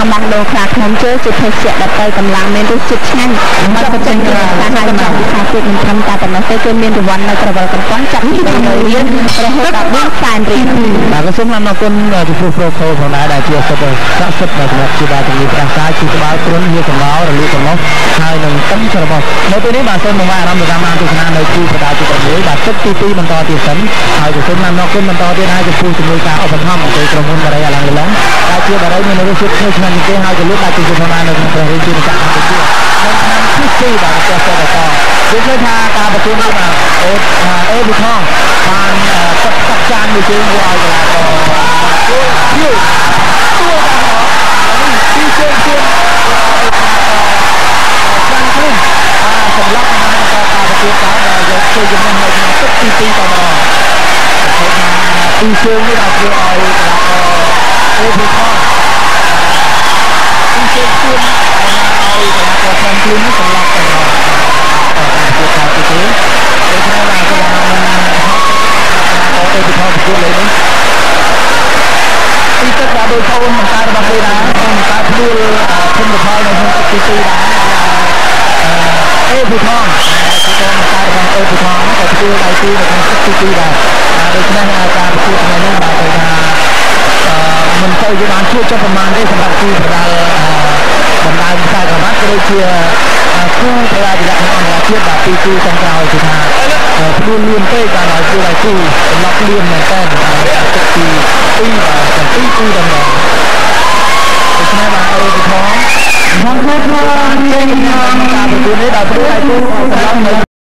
កំងដូងខ្លាឃ្មុំជើជាភេសជ្ជៈដែលទៅកម្លាំងមានរសជាតិឆ្ងាញ់មកបច្ចេកទេសសាហាវចំវិសាទៀតមិនត្រឹមតែប៉ុណ្ណោះទេគឺមានរង្វាន់នៅក្រវិលកំប៉ុងចាប់ពី300រៀលរហូតដល់4សែនរៀលបាទក៏សូមអរគុណចំពោះប្រូខូផងដែរដែលជាសិទ្ធិស័ក្តិសិទ្ធិនៅសម្រាប់ជាបាលជំងឺផ្ដាសាយគឺក្បាលព្រុនវាកម្លោរលាកកំណោះហើយនឹងតឹងច្របល់នៅពេលនេះបាទសូមបង្ហាញអារម្មណ៍ទៅតាមបានទស្សនានៅគូប្រដាទី6បាទទឹកទី2បន្តទៀតសិនហើយក៏សូមអរគុណបន្តទៀតហើយចំពោះជំនួយការឧបត្ថម្ភពីក្រុមហ៊ុនបារីអាឡាំងឡុង ដែលជាបារីមានរសជាតិឈ្ងុយឆ្ងាញ់ជាងគេហើយក៏លើកដាក់ជាជំនាញនៅក្នុងព្រះរាជាណាចក្រកម្ពុជានៅឆ្នាំទី2បាទប្រទេសតតយើងឃើញថាការប្រគួតនេះបាទអូអេវិថងបានទឹកទឹកចានមួយជើងមកឲ្យកីឡាករគោលភៀវទួលដល់ទីជើងទៀតខ្លាំងខ្លួនអាសម្រាប់អាហារក៏ការប្រគួតដែរដែលយកធ្វើចំណេះនៅក្នុងទឹកទី2តែម្ដងឃើញថាទីជើងនេះដល់ធ្វើឲ្យកីឡា ករអេវិថងទីជើងទៀតឲ្យកីឡាករខាងខ្លួននេះសម្លាប់តែម្ដងប្រគួតការទី2ដូច្នេះបាទគឺថាមិនហត់ទេពីផលប្រគួតលេងនេះទីទឹកក៏ដូចអូនបង្កើតរបស់គេដែរអូនបង្កើតខ្លួនធំផលនៅក្នុងទឹកទី2ដែរអេពីផងគឺកងបង្កើតរបស់អេពីផងក៏ធ្វើដៃគូនៅក្នុងទឹកទី2ដែរដូច្នេះការប្រគួតថ្ងៃនេះបាទ គឺថាមិនទៅជាបានជួបចិត្តប្រមាណទេសម្រាប់គូប្រដាល់បណ្ដាញខ្សែក្រវ៉ាត់ក៏ដូចជាគូប្រដាល់លក្ខណៈអន្តរជាតិបាទពីគូចុងក្រោយគឺថាព្រួនលឿនពេកបាទឲ្យគូដៃគូសម្រាប់លឿនមែនតើទឹកទី2បាទទាំងពីរគូតែម្ដងដូច្នេះបាទអេពីផងបងប្អូនយើងការប្រគួតនេះដល់ព្រួនដៃគូសម្រាប់នៅ